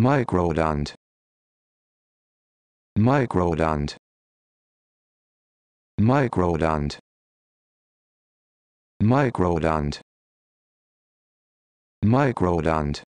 Microdont. Microdont. Microdont. Microdont. Microdont.